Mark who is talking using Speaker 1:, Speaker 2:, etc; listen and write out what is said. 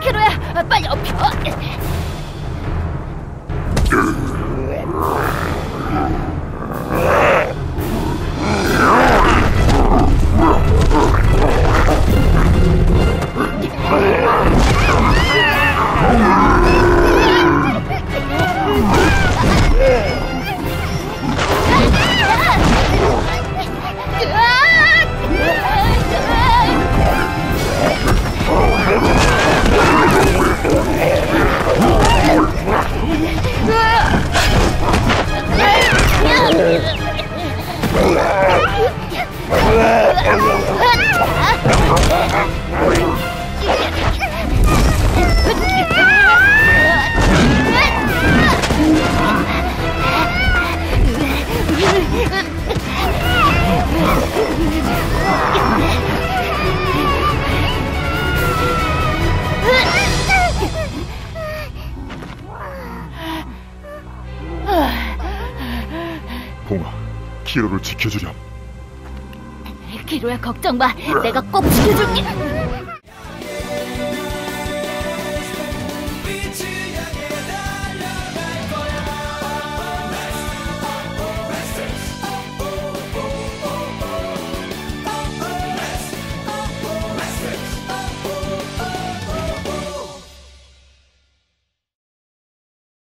Speaker 1: 키로야, 빨리 엎혀.
Speaker 2: 봉아, 키로를 지켜주렴.
Speaker 1: 키로야, 걱정 마. 내가 꼭 지켜줄게.